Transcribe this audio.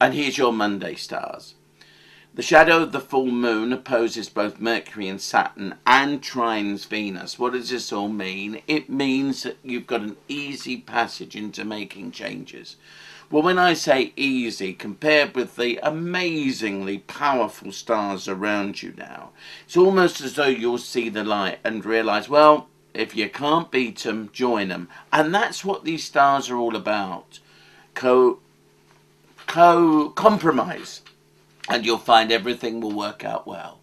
And here's your Monday stars. The shadow of the full moon opposes both Mercury and Saturn and trines Venus. What does this all mean? It means that you've got an easy passage into making changes. Well, when I say easy, compared with the amazingly powerful stars around you now, it's almost as though you'll see the light and realize, well, if you can't beat them, join them. And that's what these stars are all about. Co co compromise and you'll find everything will work out well.